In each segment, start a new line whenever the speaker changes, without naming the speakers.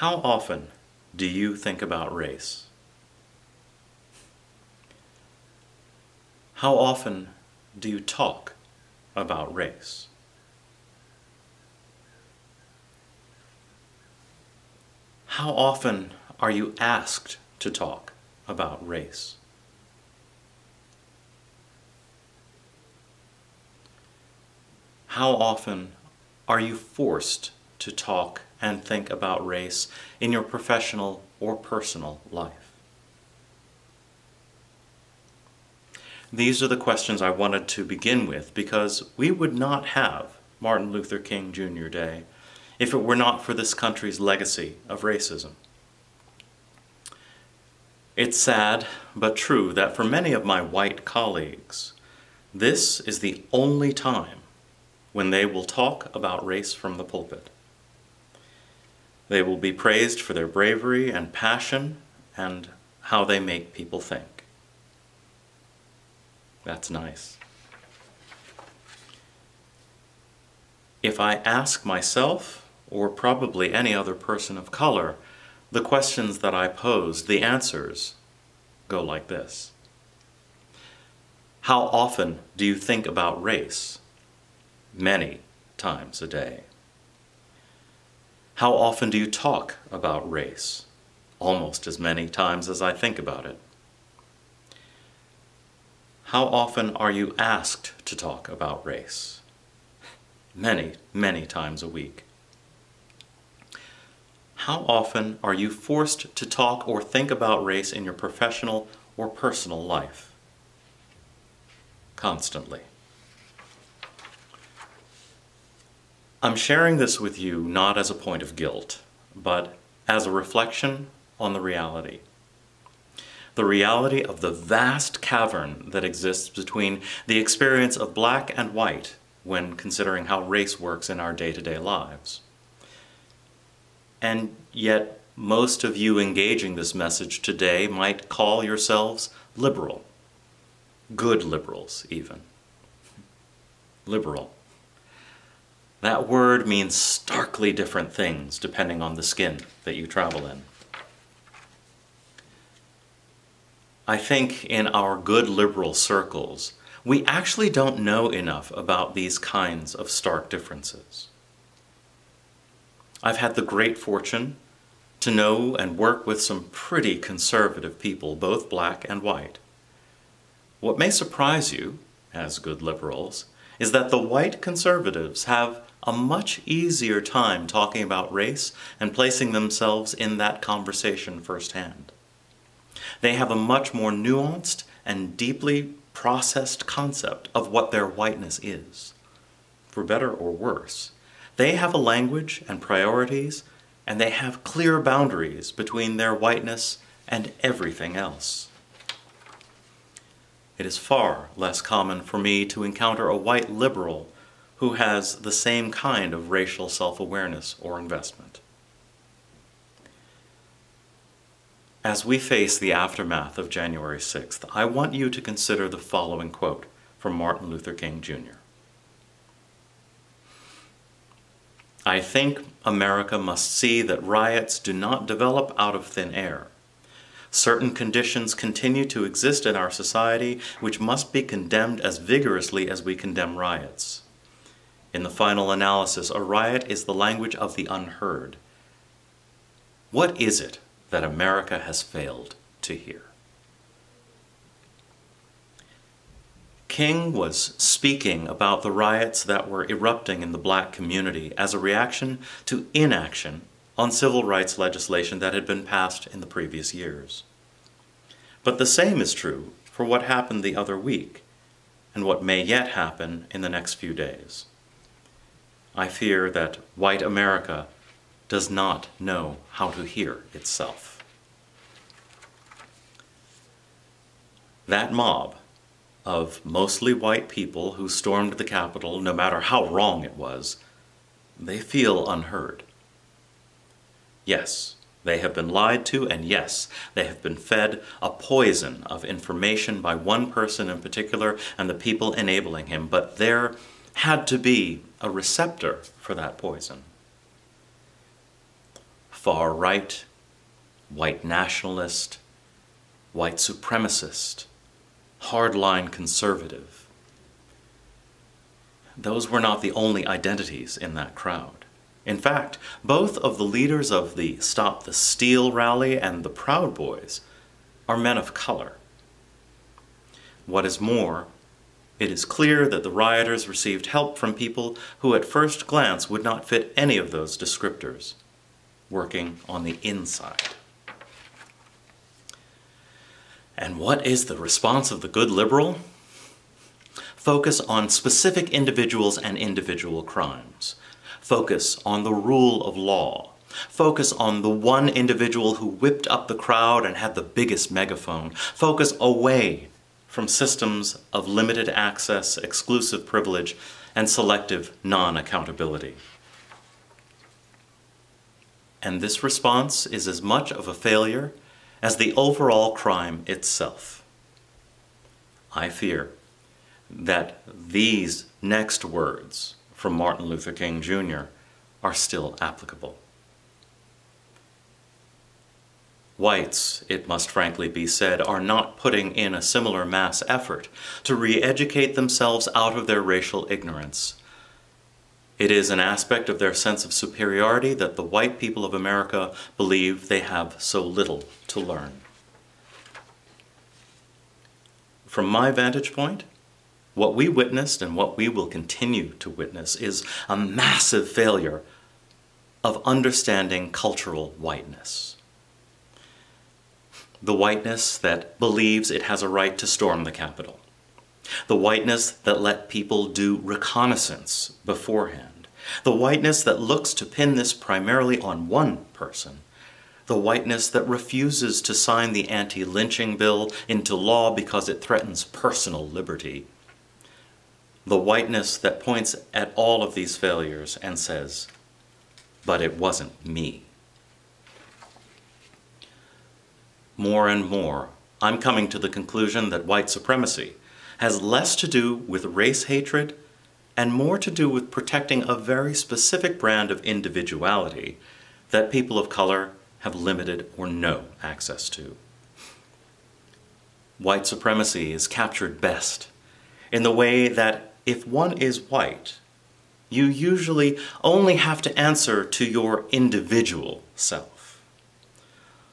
How often do you think about race? How often do you talk about race? How often are you asked to talk about race? How often are you forced to talk and think about race in your professional or personal life? These are the questions I wanted to begin with because we would not have Martin Luther King Jr. Day if it were not for this country's legacy of racism. It's sad but true that for many of my white colleagues, this is the only time when they will talk about race from the pulpit. They will be praised for their bravery and passion and how they make people think. That's nice. If I ask myself, or probably any other person of color, the questions that I pose, the answers go like this. How often do you think about race? Many times a day. How often do you talk about race? Almost as many times as I think about it. How often are you asked to talk about race? Many, many times a week. How often are you forced to talk or think about race in your professional or personal life? Constantly. I'm sharing this with you not as a point of guilt, but as a reflection on the reality. The reality of the vast cavern that exists between the experience of black and white when considering how race works in our day to day lives. And yet, most of you engaging this message today might call yourselves liberal. Good liberals, even. Liberal. That word means starkly different things depending on the skin that you travel in. I think in our good liberal circles, we actually don't know enough about these kinds of stark differences. I've had the great fortune to know and work with some pretty conservative people, both black and white. What may surprise you, as good liberals, is that the white conservatives have a much easier time talking about race and placing themselves in that conversation firsthand. They have a much more nuanced and deeply processed concept of what their whiteness is. For better or worse, they have a language and priorities, and they have clear boundaries between their whiteness and everything else. It is far less common for me to encounter a white liberal who has the same kind of racial self awareness or investment. As we face the aftermath of January 6th, I want you to consider the following quote from Martin Luther King Jr. I think America must see that riots do not develop out of thin air. Certain conditions continue to exist in our society which must be condemned as vigorously as we condemn riots. In the final analysis, a riot is the language of the unheard. What is it that America has failed to hear? King was speaking about the riots that were erupting in the black community as a reaction to inaction on civil rights legislation that had been passed in the previous years. But the same is true for what happened the other week and what may yet happen in the next few days. I fear that white America does not know how to hear itself. That mob of mostly white people who stormed the Capitol, no matter how wrong it was, they feel unheard. Yes, they have been lied to, and yes, they have been fed a poison of information by one person in particular and the people enabling him, but there had to be a receptor for that poison. far right, white nationalist, white supremacist, hardline conservative. Those were not the only identities in that crowd. In fact, both of the leaders of the Stop the Steal rally and the Proud Boys are men of color. What is more, it is clear that the rioters received help from people who at first glance would not fit any of those descriptors, working on the inside. And what is the response of the good liberal? Focus on specific individuals and individual crimes. Focus on the rule of law. Focus on the one individual who whipped up the crowd and had the biggest megaphone. Focus away from systems of limited access, exclusive privilege, and selective non-accountability. And this response is as much of a failure as the overall crime itself. I fear that these next words from Martin Luther King Jr. are still applicable. Whites, it must frankly be said, are not putting in a similar mass effort to re-educate themselves out of their racial ignorance. It is an aspect of their sense of superiority that the white people of America believe they have so little to learn. From my vantage point, what we witnessed and what we will continue to witness is a massive failure of understanding cultural whiteness. The whiteness that believes it has a right to storm the Capitol, the whiteness that let people do reconnaissance beforehand, the whiteness that looks to pin this primarily on one person, the whiteness that refuses to sign the anti-lynching bill into law because it threatens personal liberty, the whiteness that points at all of these failures and says, but it wasn't me. more and more, I'm coming to the conclusion that white supremacy has less to do with race hatred and more to do with protecting a very specific brand of individuality that people of color have limited or no access to. White supremacy is captured best in the way that if one is white, you usually only have to answer to your individual self.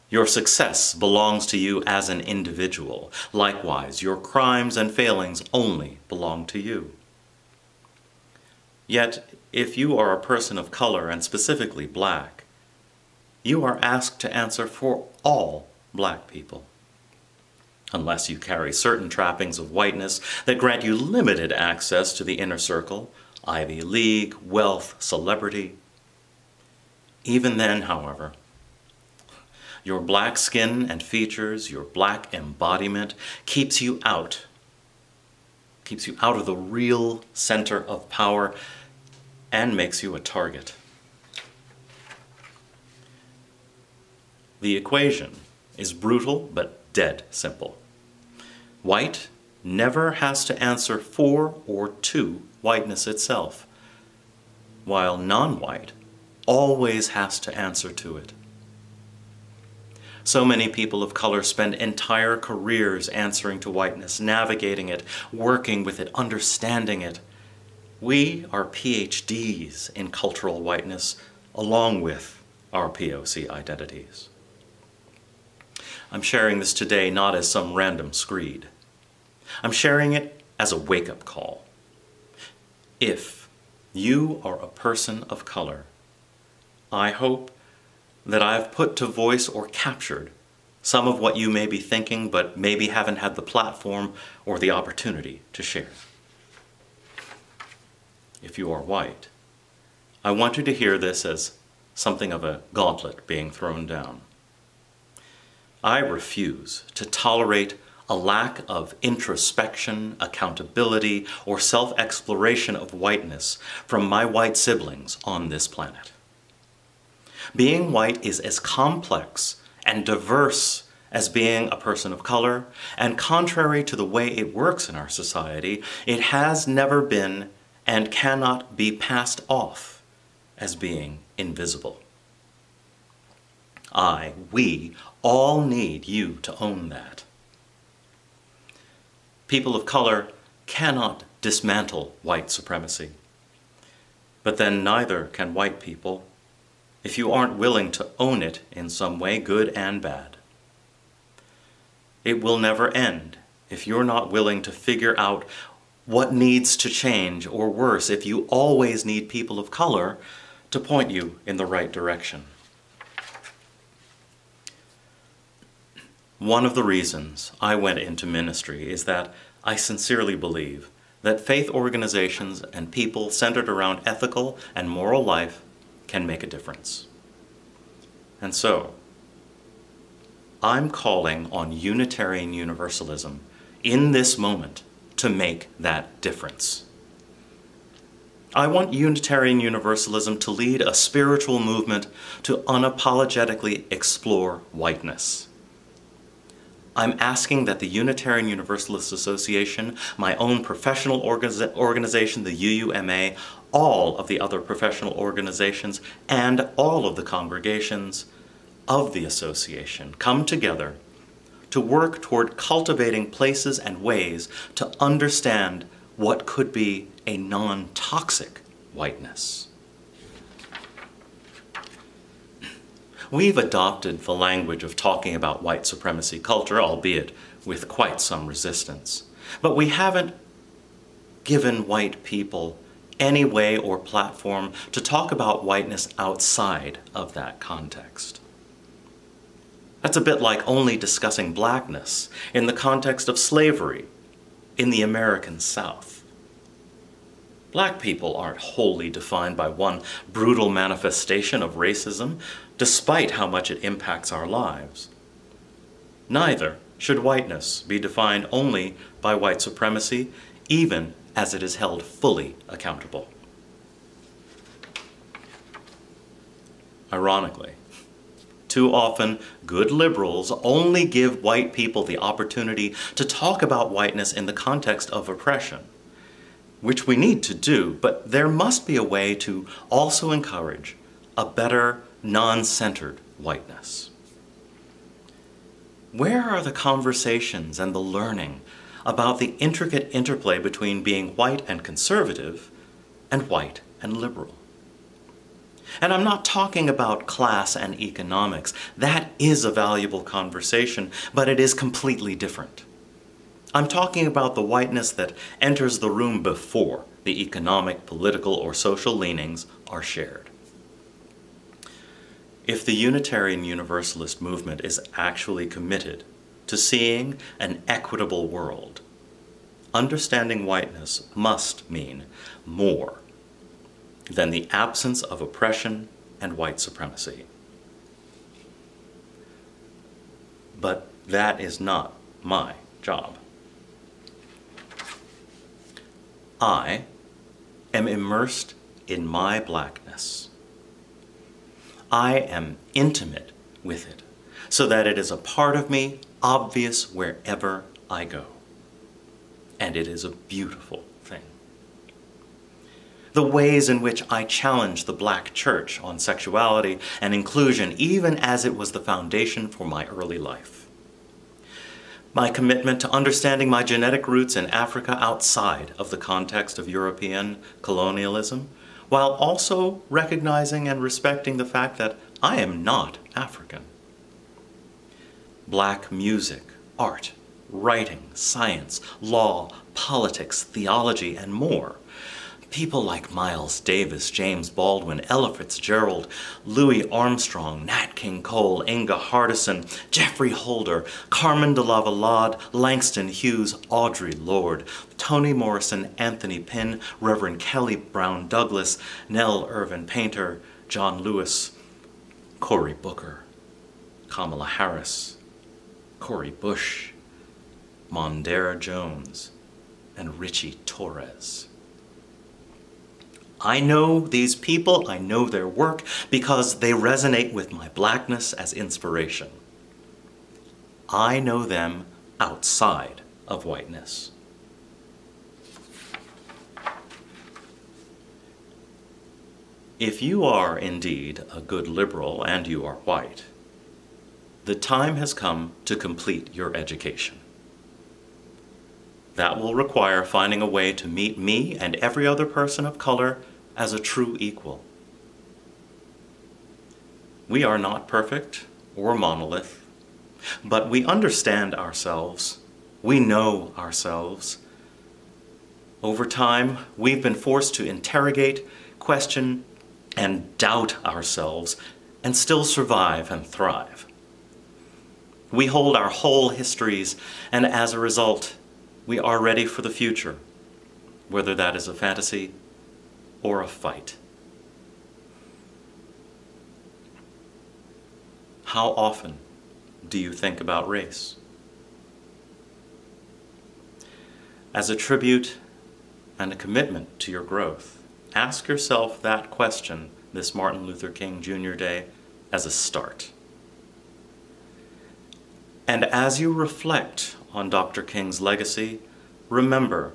Your success belongs to you as an individual. Likewise, your crimes and failings only belong to you. Yet, if you are a person of color and specifically black, you are asked to answer for all black people. Unless you carry certain trappings of whiteness that grant you limited access to the inner circle, Ivy League, wealth, celebrity. Even then, however, your black skin and features, your black embodiment keeps you out, keeps you out of the real center of power and makes you a target. The equation is brutal but dead simple. White never has to answer for or to whiteness itself, while non-white always has to answer to it. So many people of color spend entire careers answering to whiteness, navigating it, working with it, understanding it. We are PhDs in cultural whiteness along with our POC identities. I'm sharing this today not as some random screed. I'm sharing it as a wake-up call. If you are a person of color, I hope that I've put to voice or captured some of what you may be thinking but maybe haven't had the platform or the opportunity to share. If you are white, I want you to hear this as something of a gauntlet being thrown down. I refuse to tolerate a lack of introspection, accountability, or self-exploration of whiteness from my white siblings on this planet. Being white is as complex and diverse as being a person of color, and contrary to the way it works in our society, it has never been and cannot be passed off as being invisible. I, we, all need you to own that. People of color cannot dismantle white supremacy. But then neither can white people if you aren't willing to own it in some way, good and bad. It will never end if you're not willing to figure out what needs to change, or worse, if you always need people of color to point you in the right direction. One of the reasons I went into ministry is that I sincerely believe that faith organizations and people centered around ethical and moral life can make a difference. And so, I'm calling on Unitarian Universalism in this moment to make that difference. I want Unitarian Universalism to lead a spiritual movement to unapologetically explore whiteness. I'm asking that the Unitarian Universalist Association, my own professional organization, the UUMA, all of the other professional organizations, and all of the congregations of the association come together to work toward cultivating places and ways to understand what could be a non-toxic whiteness. We've adopted the language of talking about white supremacy culture, albeit with quite some resistance. But we haven't given white people any way or platform to talk about whiteness outside of that context. That's a bit like only discussing blackness in the context of slavery in the American South. Black people aren't wholly defined by one brutal manifestation of racism despite how much it impacts our lives. Neither should whiteness be defined only by white supremacy, even as it is held fully accountable. Ironically, too often, good liberals only give white people the opportunity to talk about whiteness in the context of oppression, which we need to do, but there must be a way to also encourage a better non-centered whiteness? Where are the conversations and the learning about the intricate interplay between being white and conservative and white and liberal? And I'm not talking about class and economics. That is a valuable conversation, but it is completely different. I'm talking about the whiteness that enters the room before the economic, political, or social leanings are shared. If the Unitarian Universalist movement is actually committed to seeing an equitable world, understanding whiteness must mean more than the absence of oppression and white supremacy. But that is not my job. I am immersed in my blackness. I am intimate with it so that it is a part of me, obvious wherever I go. And it is a beautiful thing. The ways in which I challenge the black church on sexuality and inclusion, even as it was the foundation for my early life. My commitment to understanding my genetic roots in Africa outside of the context of European colonialism while also recognizing and respecting the fact that I am not African. Black music, art, writing, science, law, politics, theology, and more People like Miles Davis, James Baldwin, Ella Fitzgerald, Louis Armstrong, Nat King Cole, Inga Hardison, Geoffrey Holder, Carmen de Lavallade, Langston Hughes, Audre Lorde, Toni Morrison, Anthony Pinn, Reverend Kelly Brown Douglas, Nell Irvin Painter, John Lewis, Cory Booker, Kamala Harris, Cori Bush, Mondaire Jones, and Richie Torres. I know these people, I know their work, because they resonate with my blackness as inspiration. I know them outside of whiteness. If you are indeed a good liberal and you are white, the time has come to complete your education. That will require finding a way to meet me and every other person of color as a true equal. We are not perfect or monolith, but we understand ourselves. We know ourselves. Over time, we've been forced to interrogate, question, and doubt ourselves and still survive and thrive. We hold our whole histories, and as a result, we are ready for the future, whether that is a fantasy or a fight. How often do you think about race? As a tribute and a commitment to your growth, ask yourself that question this Martin Luther King Jr. Day as a start. And as you reflect on Dr. King's legacy, remember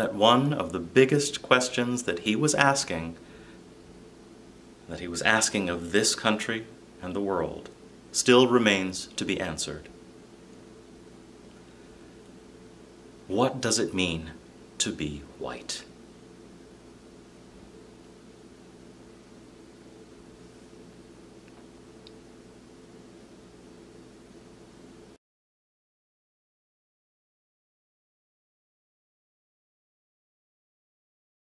that one of the biggest questions that he was asking, that he was asking of this country and the world, still remains to be answered. What does it mean to be white?